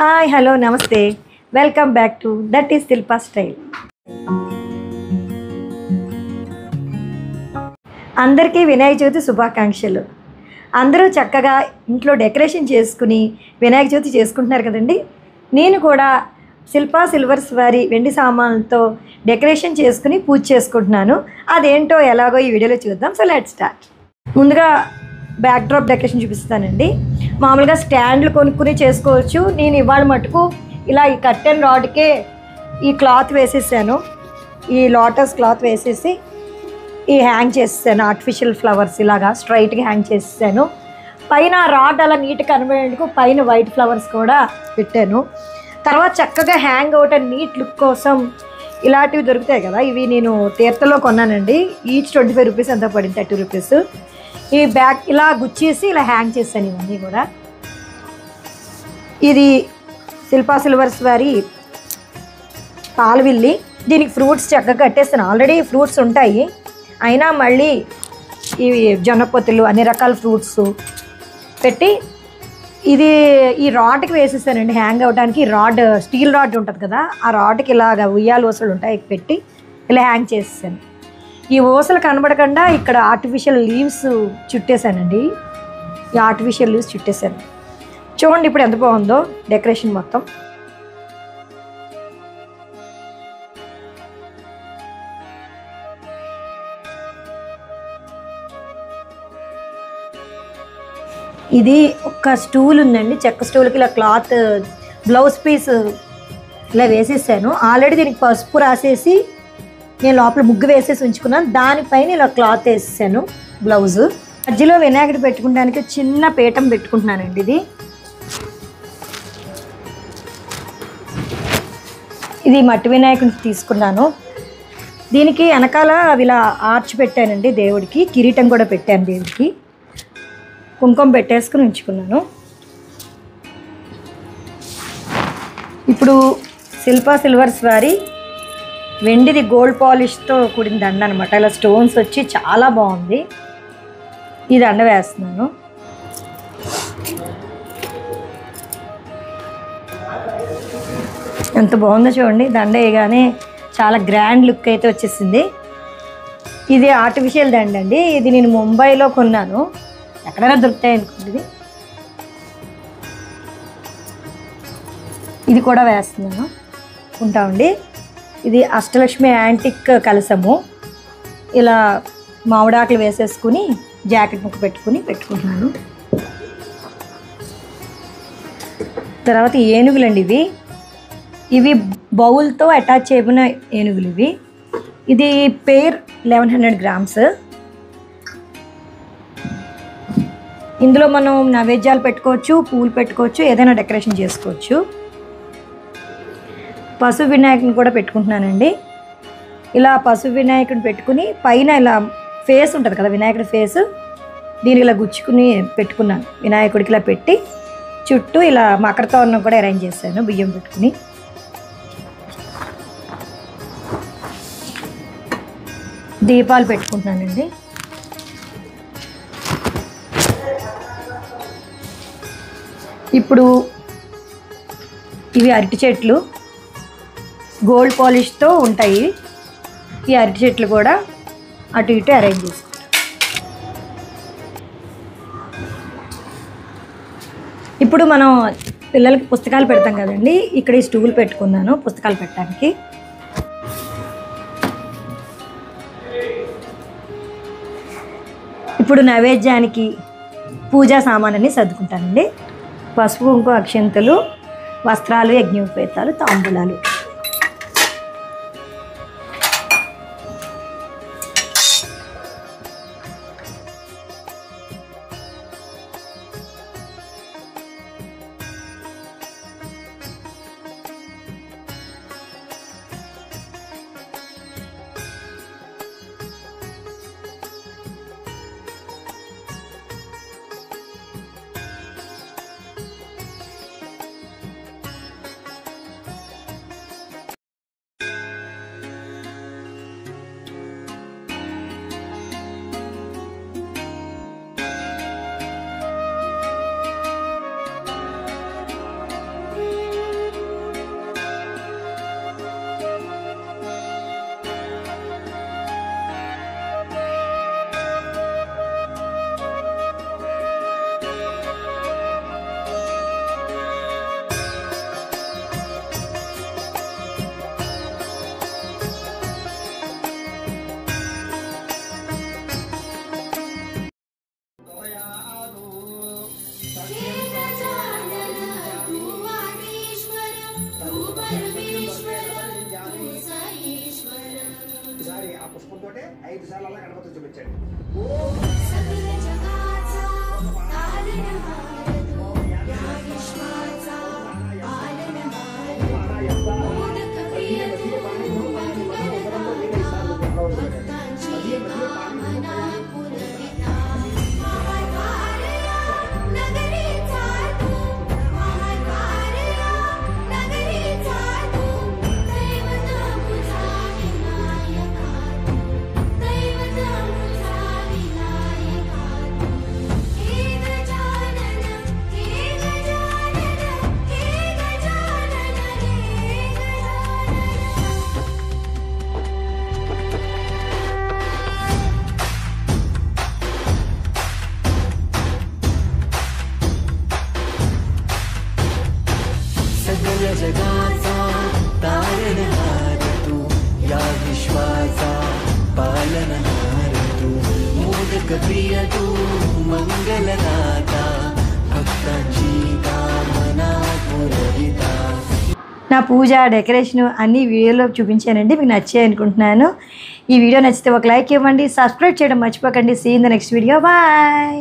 Hi hello నమస్తే. Welcome back to that is Shilpa style. అందరికీ వినాయక చవితి శుభాకాంక్షలు. అందరూ చక్కగా ఇంట్లో డెకరేషన్ చేసుకుని వినాయక చవితి చేసుకుంటున్నారు కదండి? నేను కూడా శిల్పా సిల్వర్స్ వారి వెండి సామాన్లతో డెకరేషన్ చేసుకుని పూజ చేసుకుంటున్నాను. అదేంటో ఎలాగో ఈ వీడియోలో చూద్దాం. So let start. ముందుగా బ్యాక్ డ్రాప్ డెకరేషన్ చూపిస్తానండి. మామూలుగా స్టాండ్లు కొనుక్కుని చేసుకోవచ్చు. నేను ఇవాళ మటుకు ఇలా ఈ కర్టెన్ రాడ్కే ఈ క్లాత్ వేసేసాను. ఈ లోటస్ క్లాత్ వేసేసి ఈ హ్యాంగ్ చేసేసాను. ఆర్టిఫిషియల్ ఫ్లవర్స్ ఇలాగా స్ట్రైట్గా హ్యాంగ్ చేసేసాను. పైన రాడ్ అలా నీట్గా కనబడేందుకు పైన వైట్ ఫ్లవర్స్ కూడా పెట్టాను. తర్వాత చక్కగా hang out and neat look కోసం ఇలాంటివి దొరుకుతాయి కదా. ఇవి నేను తీర్థలో కొన్నానండి. ఈచ్ ట్వంటీ ఫైవ్ రూపీస్ అంతా పడింది? థర్టీ రూపీస్ ఈ బ్యాక్ ఇలా గుచ్చేసి ఇలా హ్యాంగ్ చేశాను ఇవన్నీ కూడా. ఇది శిల్పా సిల్వర్స్ వారి పాలవిల్లి. దీనికి ఫ్రూట్స్ చక్కగా కట్టేస్తాను. ఆల్రెడీ ఫ్రూట్స్ ఉంటాయి. అయినా మళ్ళీ ఇవి జొన్నపొత్తులు అన్ని రకాల ఫ్రూట్స్ పెట్టి ఇది ఈ రాడ్కి వేసేసానండి. హ్యాంగ్ అవడానికి రాడ్ స్టీల్ రాడ్ ఉంటుంది కదా ఆ రాడ్కి ఇలాగ ఉయ్యాల వసలు ఉంటాయి పెట్టి ఇలా హ్యాంగ్ చేసేసాను. ఈ ఊసలు కనబడకుండా ఇక్కడ ఆర్టిఫిషియల్ లీవ్స్ చుట్టేసానండి ఈ ఆర్టిఫిషియల్ లీవ్స్ చుట్టేసాను చూడండి ఇప్పుడు ఎంత బాగుందో డెకరేషన్ మొత్తం. ఇది ఒక స్టూల్ ఉందండి. చెక్క స్టూల్కి ఇలా క్లాత్ బ్లౌజ్ పీస్ ఇలా వేసేసాను. ఆల్రెడీ దీనికి పసుపు రాసేసి నేను లోపల ముగ్గు వేసేసి ఉంచుకున్నాను. దానిపైన ఇలా క్లాత్ వేసేసాను బ్లౌజ్. మధ్యలో వినాయకుడు పెట్టుకోవడానికి చిన్న పీఠం పెట్టుకుంటున్నానండి ఇది. ఇది మట్టి వినాయకుడిని తీసుకున్నాను. దీనికి వెనకాల ఇలా ఆర్చ్ పెట్టానండి దేవుడికి కిరీటం కూడా పెట్టాను దేవుడికి. కుంకుమ పెట్టేసుకుని ఉంచుకున్నాను. ఇప్పుడు శిల్పా సిల్వర్స్ వారి వెండిది గోల్డ్ పాలిష్తో కూడిన దండ అనమాట ఇలా స్టోన్స్ వచ్చి చాలా బాగుంది. ఈ దండ వేస్తున్నాను. ఎంత బాగుందో చూడండి. దండ వేయగానే చాలా గ్రాండ్ లుక్ అయితే వచ్చేసింది. ఇది ఆర్టిఫిషియల్ దండ అండి. ఇది నేను ముంబైలో కొన్నాను. ఎక్కడైనా దొరుకుతాయి అనుకుంటుంది ఇది. కూడా వేస్తున్నాను. ఉంటామండి ఇది అష్టలక్ష్మి యాంటిక్ కలసము ఇలా మామిడాకులు వేసేసుకుని జాకెట్ ముక్క పెట్టుకుని పెట్టుకుంటున్నాను. తర్వాత ఏనుగులండి ఇవి. ఇవి బౌల్తో అటాచ్ చేయబడిన ఏనుగులు ఇవి. ఇది పేర్ లెవెన్ హండ్రెడ్ గ్రామ్స్. ఇందులో మనం నైవేద్యాలు పెట్టుకోవచ్చు పూలు పెట్టుకోవచ్చు ఏదైనా డెకరేషన్ చేసుకోవచ్చు. పశు వినాయకుని కూడా పెట్టుకుంటున్నానండి. ఇలా పశు వినాయకుని పెట్టుకుని పైన ఇలా ఫేస్ ఉంటుంది కదా వినాయకుడి ఫేస్. దీనికి ఇలా గుచ్చుకుని పెట్టుకున్నాను. వినాయకుడికి ఇలా పెట్టి చుట్టూ ఇలా మకర తోరణం కూడా అరేంజ్ చేశాను బియ్యం పెట్టుకుని. దీపాలు పెట్టుకుంటున్నానండి. ఇప్పుడు ఇవి అరటి చెట్లు. గోల్డ్ పాలిష్తో ఉంటాయి. ఈ అరటి చెట్లు కూడా అటు ఇటు అరేంజ్ చేసుకుంటాం. ఇప్పుడు మనం పిల్లలకి పుస్తకాలు పెడతాం కదండి. ఇక్కడ ఈ స్టూల్ పెట్టుకున్నాను పుస్తకాలు పెట్టడానికి. ఇప్పుడు నైవేద్యానికి పూజా సామాన్ని సర్దుకుంటానండి. పసుపు కుంకుమ అక్షంతలు వస్త్రాలు యజ్ఞోపేతాలు తాంబూలాలు. certo. सकल जगाचा तारणहार तू या विश्वाचा पालनहार तू मोदक प्रिय तू मंगलदाता भक्तांची कामना पुरविता నా పూజ డెకరేషన్ అన్ని వీడియోలో చూపించానండి మీకు నచ్చాయి అనుకుంటున్నాను ఈ వీడియో నచ్చితే ఒక లైక్ ఇవ్వండి సబ్స్క్రైబ్ చేయడం మర్చిపోకండి see in the next video bye